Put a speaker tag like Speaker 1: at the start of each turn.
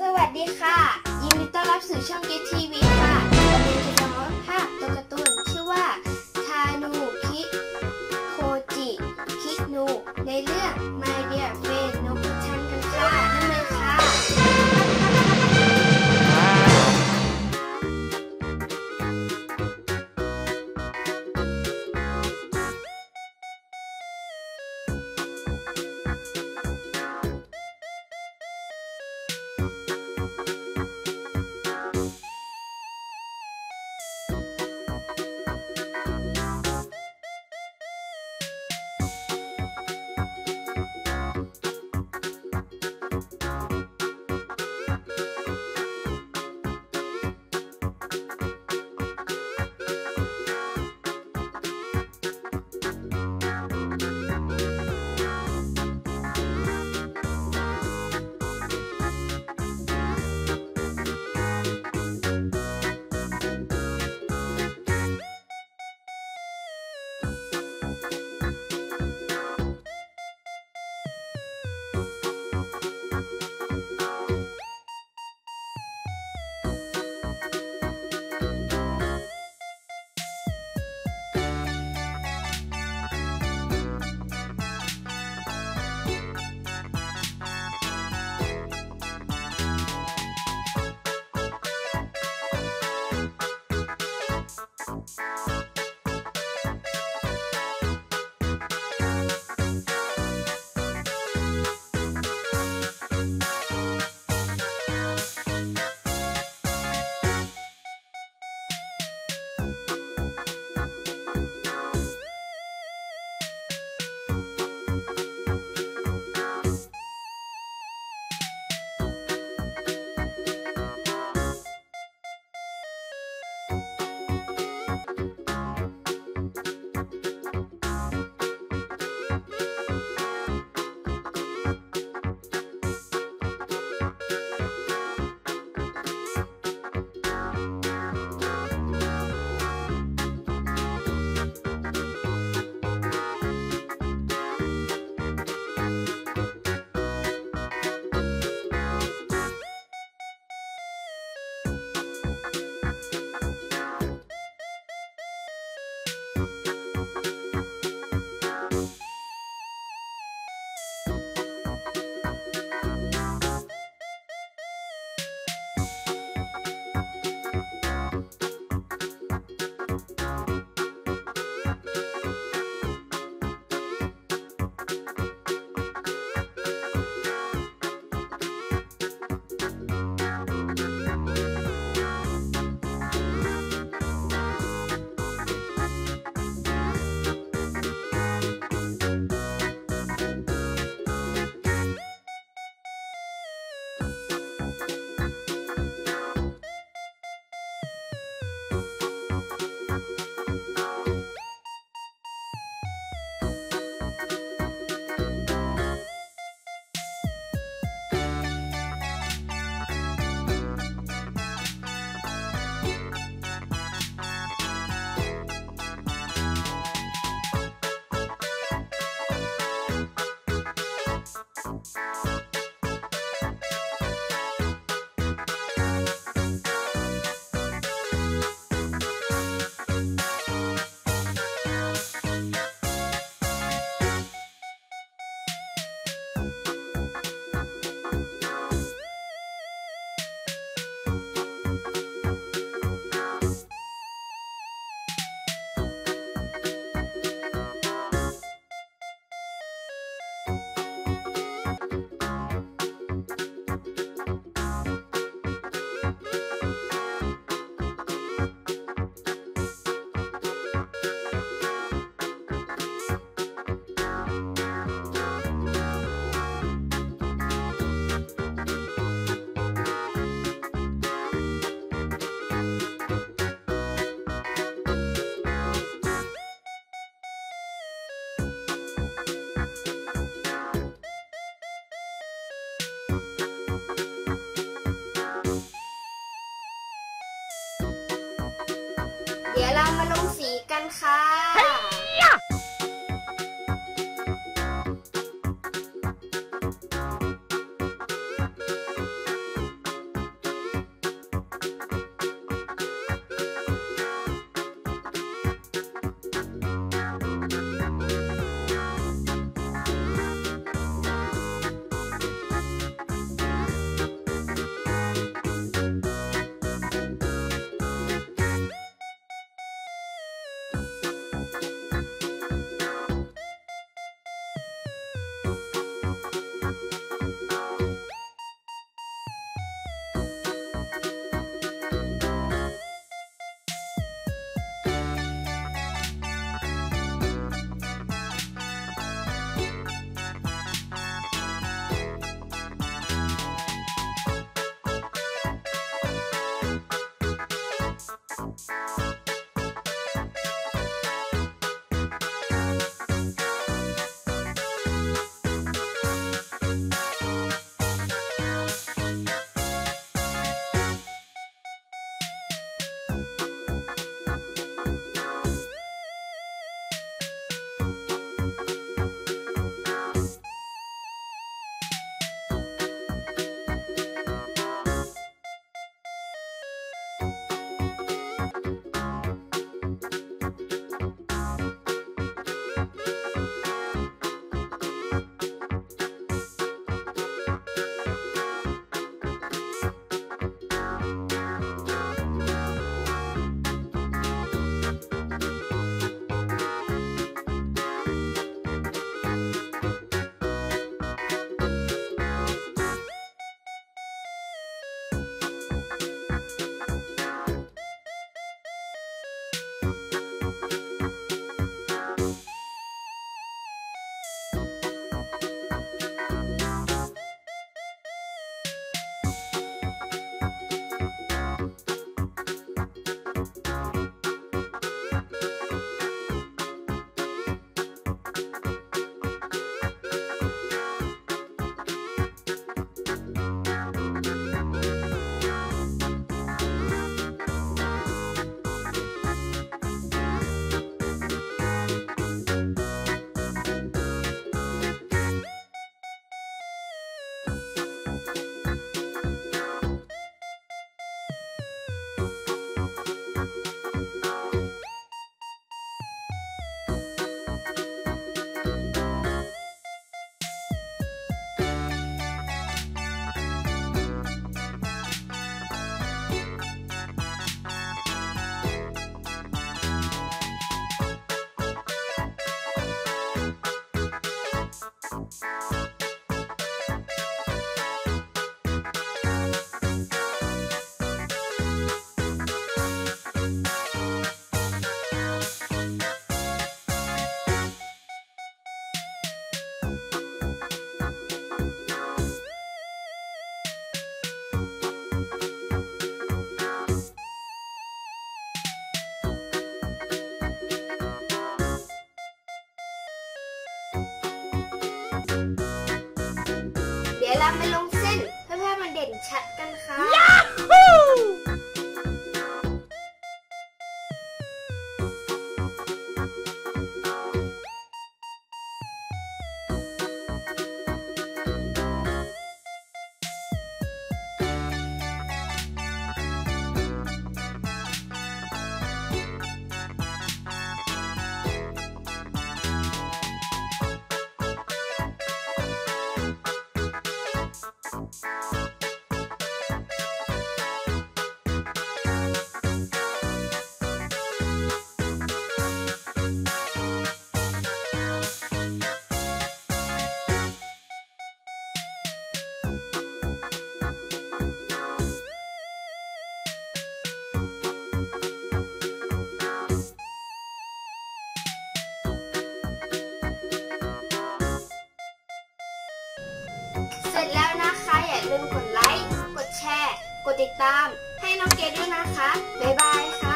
Speaker 1: สวัสดีค่ะ ยินดีต้อนรับสู่ช่อง Get TV ค่ะวันนี้จะมาว่าภาพตัวการ์ตูน เดี๋ยวเรามาลงสีกันค่ะามาลงเส้น เพื่อให้มันเด่นชัดกันค่ะ สร็จแล้วนะคะ อย่าลืมกดไลค์ กดแชร์ กดติดตาม ให้น้องเกดด้วยนะคะ บ๊ายบายค่ะ